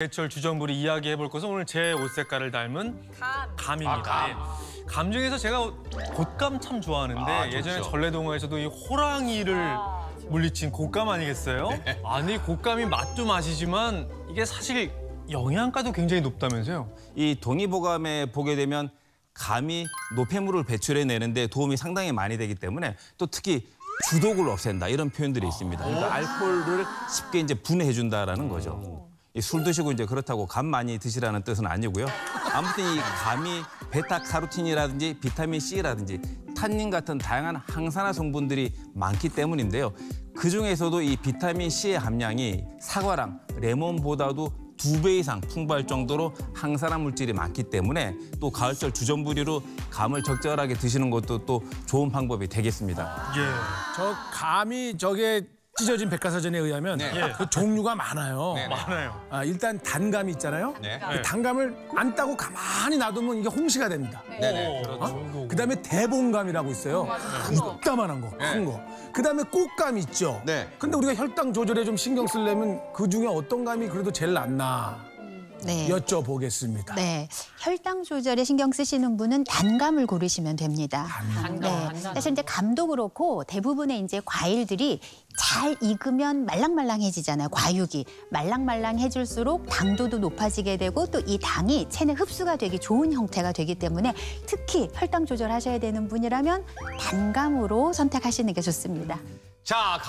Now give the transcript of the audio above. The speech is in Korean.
제철 주전부리 이야기해 볼 것은 오늘 제 옷 색깔을 닮은 감. 감입니다. 아, 감. 예. 감 중에서 제가 곶감 참 좋아하는데 아. 예전에 전래동화에서도 이 호랑이를 아, 물리친 곶감 아니겠어요? 네. 아니 곶감이 맛도 맛이지만 이게 사실 영양가도 굉장히 높다면서요? 이 동의보감에 보게 되면 감이 노폐물을 배출해 내는데 도움이 상당히 많이 되기 때문에 또 특히 주독을 없앤다 이런 표현들이 있습니다. 그러니까 알코올을 쉽게 이제 분해해 준다라는 거죠. 이술 드시고 이제 그렇다고 감 많이 드시라는 뜻은 아니고요. 아무튼 이 감이 베타카로틴이라든지 비타민 C라든지 탄닌 같은 다양한 항산화 성분들이 많기 때문인데요. 그 중에서도 이 비타민 C의 함량이 사과랑 레몬보다도 두배 이상 풍부할 정도로 항산화 물질이 많기 때문에 또 가을철 주전부리로 감을 적절하게 드시는 것도 또 좋은 방법이 되겠습니다. 예. 저 감이 저게 찢어진 백과사전에 의하면 네. 그 종류가 많아요. 네, 네. 많아요. 아, 일단 단감이 있잖아요. 네. 그 단감을 안 따고 가만히 놔두면 이게 홍시가 됩니다. 네네. 어? 그다음에 대봉감이라고 있어요. 이따만한 거, 큰 거. 그다음에 꽃감 있죠. 네. 근데 우리가 혈당 조절에 좀 신경 쓰려면 그 중에 어떤 감이 그래도 제일 낫나 네. 여쭤보겠습니다. 네. 혈당 조절에 신경 쓰시는 분은 단감을 고르시면 됩니다. 단감, 네. 단감. 사실 이제 감도 그렇고 대부분의 이제 과일들이 잘 익으면 말랑말랑해지잖아요. 과육이 말랑말랑해질수록 당도도 높아지게 되고 또 이 당이 체내 흡수가 되기 좋은 형태가 되기 때문에 특히 혈당 조절하셔야 되는 분이라면 단감으로 선택하시는 게 좋습니다. 자,